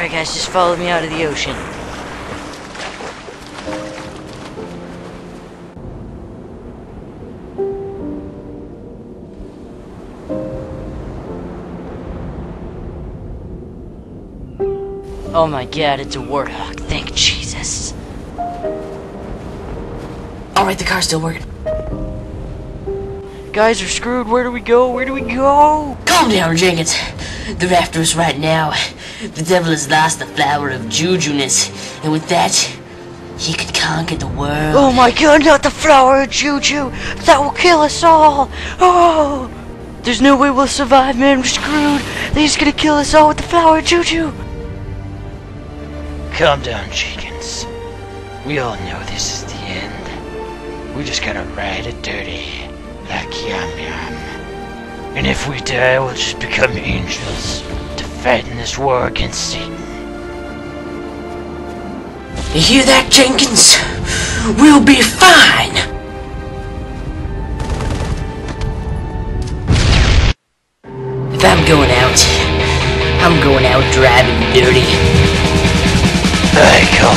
Alright guys, just follow me out of the ocean. Oh my god, it's a warthog. Thank Jesus. Alright, the car's still working. Guys are screwed. Where do we go? Where do we go? Calm down, Jenkins. They're after us right now. The devil has lost the flower of jujuness, and with that, he could conquer the world. Oh my god, not the flower of Juju! That will kill us all! Oh! There's no way we'll survive, man. We're screwed. They're just gonna kill us all with the flower of Juju. Calm down, Jenkins. We all know this is the end. We just gotta ride it dirty, like Yum Yum. And if we die, we'll just become angels to fight in this war against Satan. You hear that, Jenkins? We'll be fine! If I'm going out, I'm going out driving dirty. I call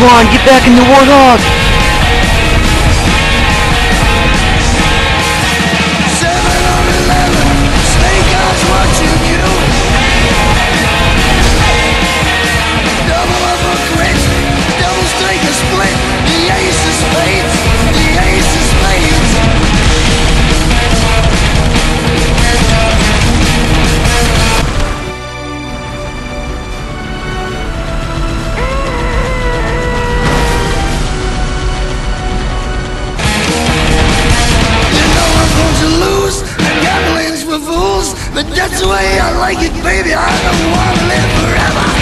Come on, get back in the warthog! But that's the way I like it, baby. I don't want to live forever.